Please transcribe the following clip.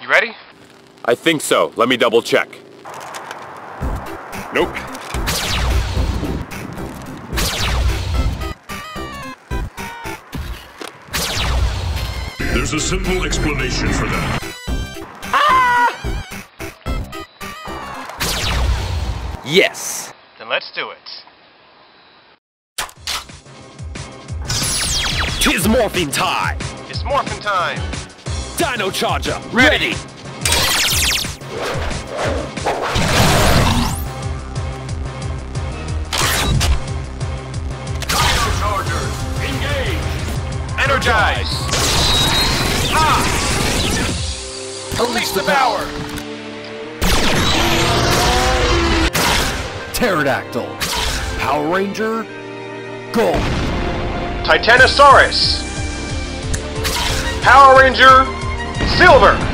You ready? I think so. Let me double check. Nope. There's a simple explanation for that. Ah! Yes. Then let's do it. Tis morphine time. It's morphin' time. Dino Charger, ready. DinoCharger engage Energize! Ah! Unleash the power! Pterodactyl. Power Ranger. go! Titanosaurus! Power Ranger Silver!